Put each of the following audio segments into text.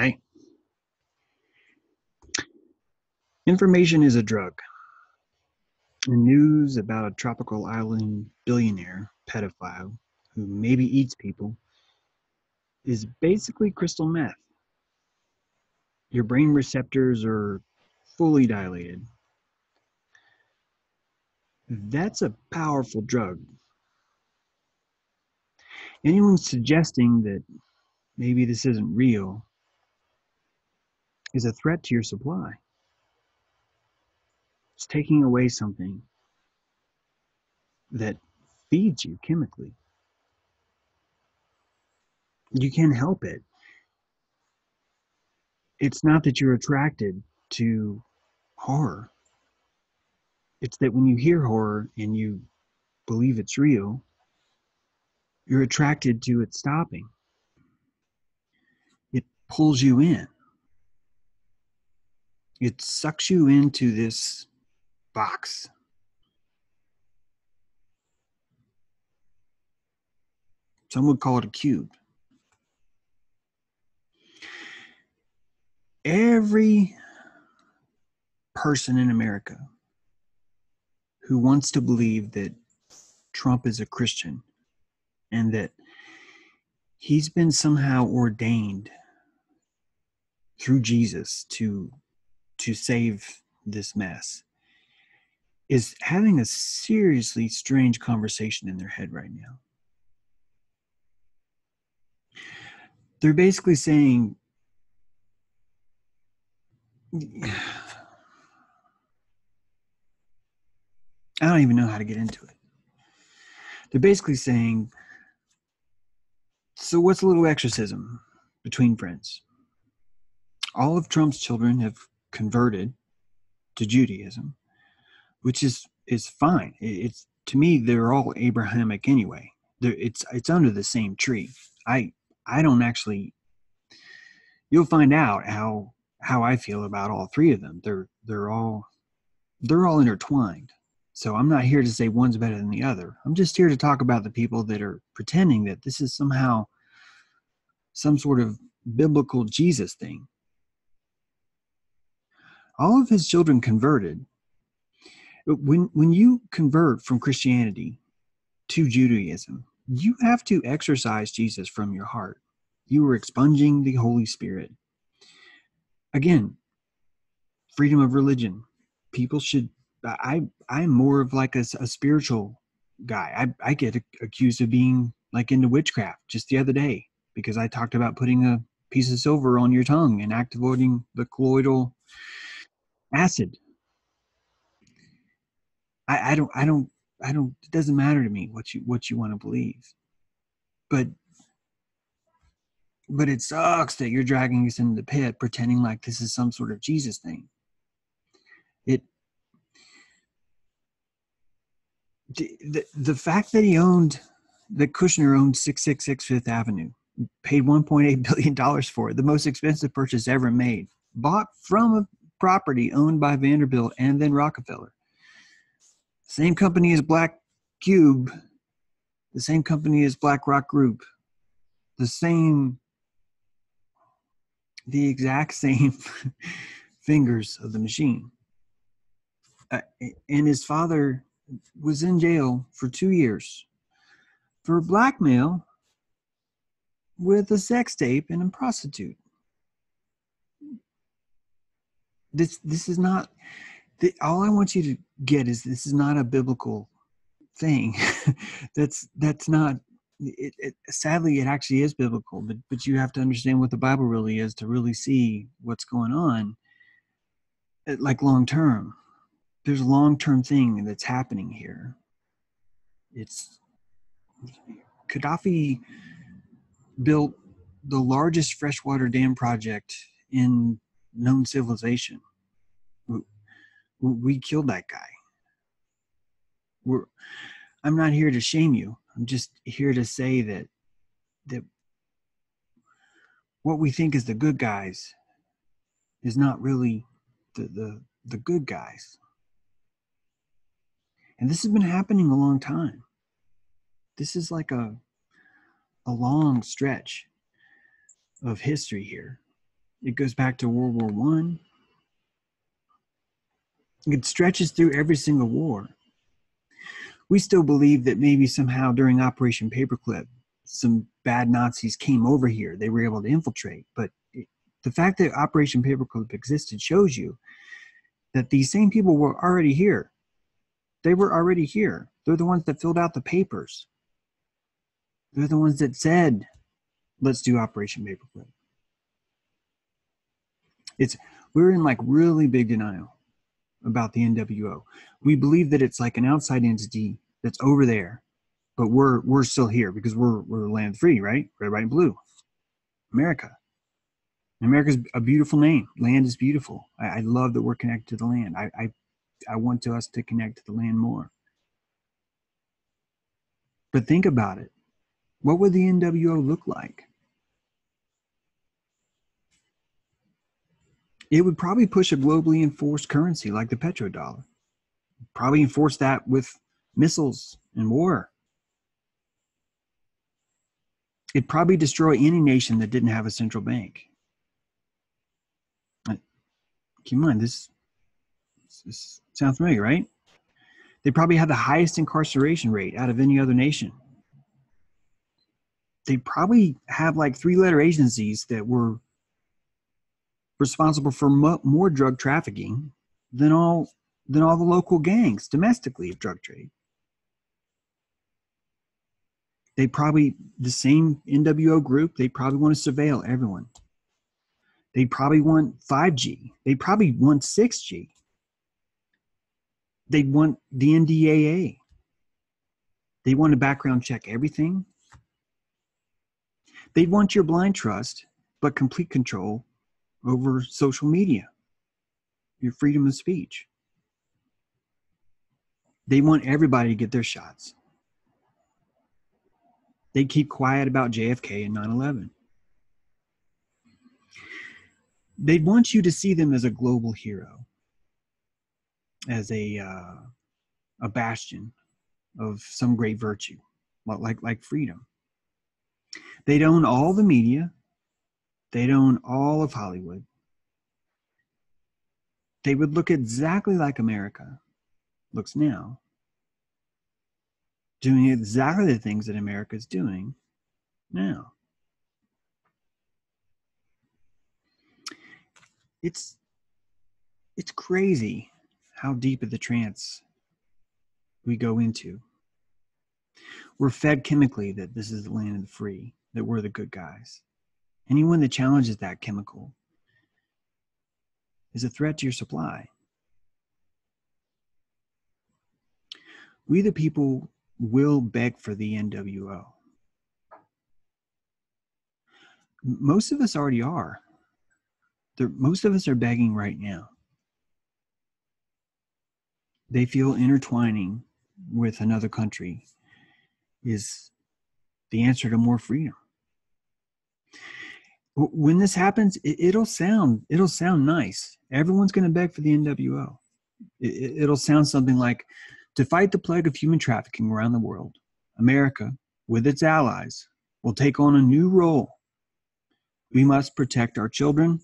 Right? Information is a drug. News about a tropical island billionaire pedophile who maybe eats people is basically crystal meth. Your brain receptors are fully dilated. That's a powerful drug. Anyone suggesting that maybe this isn't real is a threat to your supply. It's taking away something that feeds you chemically. You can't help it. It's not that you're attracted to horror. It's that when you hear horror and you believe it's real, you're attracted to it stopping. It pulls you in. It sucks you into this box. Some would call it a cube. Every person in America who wants to believe that Trump is a Christian and that he's been somehow ordained through Jesus to to save this mess is having a seriously strange conversation in their head right now. They're basically saying, I don't even know how to get into it. They're basically saying, so what's a little exorcism between friends? All of Trump's children have converted to Judaism which is is fine. It's to me they're all Abrahamic anyway. They're, it's it's under the same tree. I I don't actually. You'll find out how how I feel about all three of them. They're they're all they're all intertwined. So I'm not here to say one's better than the other. I'm just here to talk about the people that are pretending that this is somehow some sort of biblical Jesus thing. All of his children converted when when you convert from Christianity to Judaism, you have to exorcise Jesus from your heart. You are expunging the Holy Spirit. Again, freedom of religion. People should. I I'm more of like a, a spiritual guy. I I get accused of being like into witchcraft just the other day because I talked about putting a piece of silver on your tongue and activating the colloidal acid I, I don't I don't I don't it doesn't matter to me what you what you want to believe. But but it sucks that you're dragging us into the pit pretending like this is some sort of Jesus thing. It the, the fact that he owned that Kushner owned 666 Fifth Avenue, paid 1.8 billion dollars for it, the most expensive purchase ever made, bought from a property owned by Vanderbilt and then Rockefeller. Same company as Black Cube, the same company as BlackRock Group, the same, the exact same fingers of the machine. Uh, and his father was in jail for two years for blackmail with a sex tape and a prostitute. This this is not the, all I want you to get is this is not a biblical thing. that's that's not. It, it, sadly, it actually is biblical, but but you have to understand what the Bible really is to really see what's going on. Uh, like long term, there's a long term thing that's happening here. It's Gaddafi built the largest freshwater dam project in known civilization we killed that guy. We're, I'm not here to shame you. I'm just here to say that that what we think is the good guys is not really the the, the good guys. And this has been happening a long time. This is like a a long stretch of history here. It goes back to World War One. It stretches through every single war. We still believe that maybe somehow during Operation Paperclip, some bad Nazis came over here. They were able to infiltrate. But it, the fact that Operation Paperclip existed shows you that these same people were already here. They were already here. They're the ones that filled out the papers. They're the ones that said, let's do Operation Paperclip. It's we're in like really big denial about the NWO. We believe that it's like an outside entity that's over there, but we're we're still here because we're we're land free, right? Red, white, and blue. America. America's a beautiful name. Land is beautiful. I, I love that we're connected to the land. I, I I want to us to connect to the land more. But think about it. What would the NWO look like? It would probably push a globally enforced currency like the petrodollar. Probably enforce that with missiles and war. It'd probably destroy any nation that didn't have a central bank. Keep in mind, this, this sounds familiar, right? They probably have the highest incarceration rate out of any other nation. They probably have like three letter agencies that were responsible for mo- more drug trafficking than all than all the local gangs domestically of drug trade. They probably the same NWO group. They probably want to surveil everyone. They probably want 5G. They probably want 6G they want the NDAA. They want to background check everything. They want your blind trust, but complete control over social media, your freedom of speech. They want everybody to get their shots. They keep quiet about JFK and 9 11. They want you to see them as a global hero as a uh, a bastion of some great virtue, like like freedom. They own all the media. They own all of Hollywood. They would look exactly like America looks now, doing exactly the things that America is doing now. It's it's crazy how deep of the trance we go into. We're fed chemically that this is the land of the free, that we're the good guys. Anyone that challenges that chemical is a threat to your supply. We, the people, will beg for the NWO. Most of us already are. most of us are begging right now they feel intertwining with another country is the answer to more freedom when this happens it, will sound it'll sound nice. Everyone's going to beg for the nwo it, it'll sound something like to fight the plague of human trafficking around the world america with its allies will take on a new role. We must protect our children.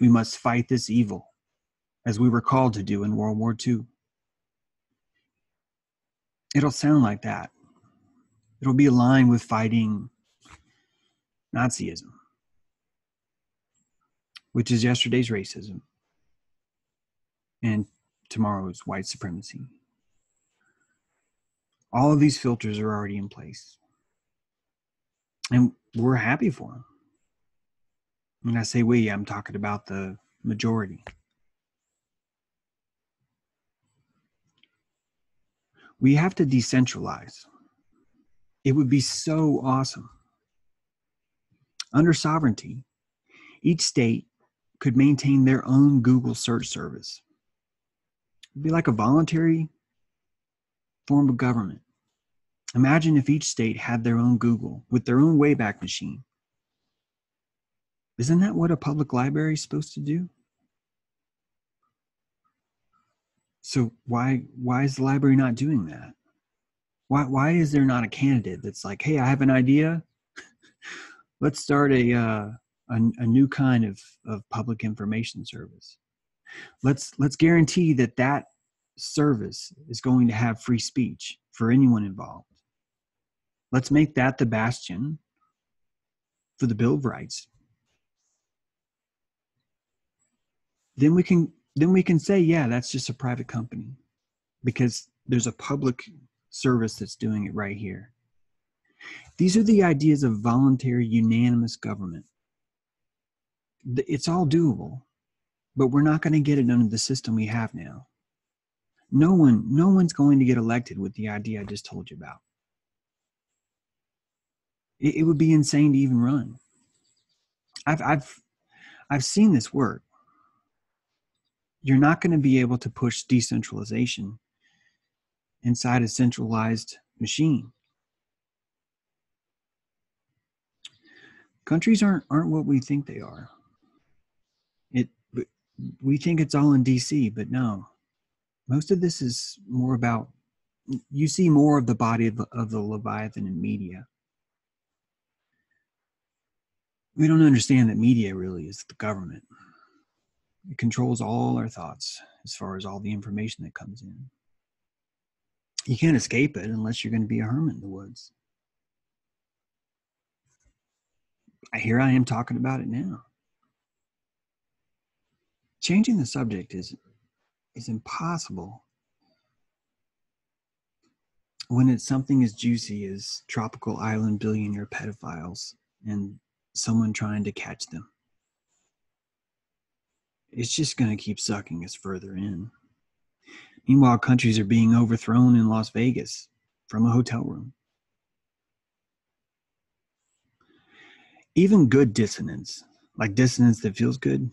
We must fight this evil as we were called to do in world war ii it'll sound like that. It'll be aligned with fighting Nazism, which is yesterday's racism and tomorrow's white supremacy. All of these filters are already in place. And we're happy for them. When I say we, I'm talking about the majority. we have to decentralize. It would be so awesome. Under sovereignty, each state could maintain their own Google search service. It'd be like a voluntary form of government. Imagine if each state had their own Google with their own Wayback Machine. Isn't that what a public library is supposed to do? So why why is the library not doing that? Why why is there not a candidate that's like, hey, I have an idea. Let's start a uh, a, a new kind of, of public information service. Let's let's guarantee that that service is going to have free speech for anyone involved. Let's make that the bastion for the Bill of Rights. Then we can then we can say, yeah, that's just a private company because there's a public service that's doing it right here. These are the ideas of voluntary, unanimous government. It's all doable, but we're not going to get it under the system we have now. No one, no one's going to get elected with the idea I just told you about. It, it would be insane to even run. I've, I've, I've seen this work. You're not going to be able to push decentralization inside a centralized machine. Countries aren't aren't what we think they are. We think it's all in DC, but no. Most of this is more about you see more of the body of, of the Leviathan in media. We don't understand that media really is the government. It controls all our thoughts as far as all the information that comes in you can't escape it unless you're going to be a hermit in the woods. I here I am talking about it now. Changing the subject is is impossible when it's something as juicy as tropical island billionaire pedophiles and someone trying to catch them. It's just going to keep sucking us further in. Meanwhile, countries are being overthrown in Las Vegas from a hotel room. Even good dissonance, like dissonance that feels good,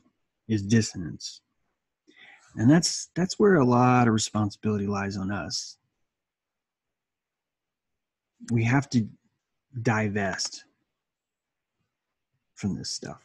is dissonance. And that's that's where a lot of responsibility lies on us. We have to divest from this stuff.